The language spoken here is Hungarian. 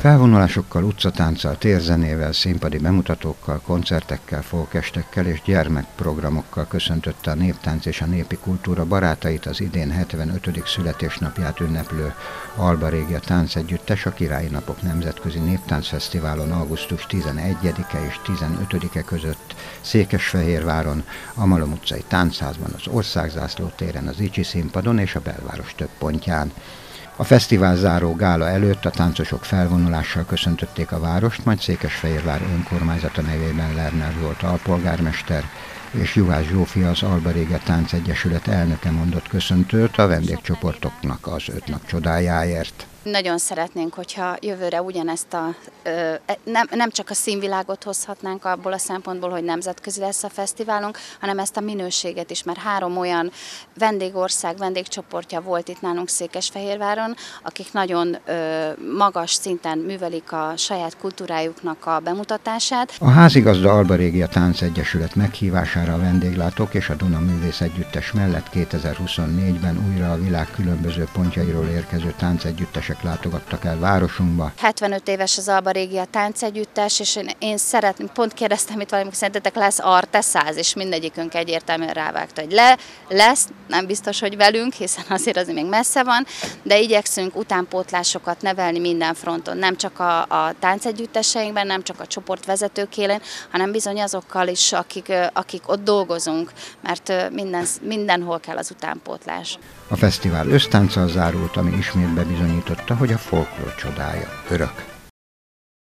Felvonulásokkal, utcatánccal, térzenével, színpadi bemutatókkal, koncertekkel, folkestekkel és gyermekprogramokkal köszöntötte a néptánc és a népi kultúra barátait az idén 75. születésnapját ünneplő Alba Régia Táncegyüttes a Királyi Napok Nemzetközi Néptáncfesztiválon augusztus 11-e és 15-e között Székesfehérváron, a Malom utcai táncházban, az Országzászló téren, az Icsi színpadon és a belváros több pontján. A fesztivál záró gála előtt a táncosok felvonulással köszöntötték a várost, majd Székesfehérvár önkormányzata nevében Lerner volt alpolgármester, és Juhász Zsófia az Alba Rége Táncegyesület elnöke mondott köszöntőt a vendégcsoportoknak az öt nap csodájáért. Nagyon szeretnénk, hogyha jövőre ugyanezt a, e, nem, nem csak a színvilágot hozhatnánk abból a szempontból, hogy nemzetközi lesz a fesztiválunk, hanem ezt a minőséget is, mert három olyan vendégország, vendégcsoportja volt itt nálunk Székesfehérváron, akik nagyon magas szinten művelik a saját kultúrájuknak a bemutatását. A házigazda Alba Régia Táncegyesület meghívására a vendéglátók és a Duna Művész Együttes mellett 2024-ben újra a világ különböző pontjairól érkező táncegyüttesek látogattak el városunkba. 75 éves az Alba Régia táncegyüttes, és én, én szeretném, pont kérdeztem itt valamikor, szerintetek lesz Arte 100, és mindegyikünk egyértelműen rávágta, hogy le, lesz, nem biztos, hogy velünk, hiszen azért az még messze van, de igyekszünk utánpótlásokat nevelni minden fronton, nem csak a, a táncegyütteseinkben, nem csak a csoportvezetők élén, hanem bizony azokkal is, akik, akik ott dolgozunk, mert minden, mindenhol kell az utánpótlás. A fesztivál ösztánccal zárult, ami ismét bebizonyította, hogy a folklór csodája örök.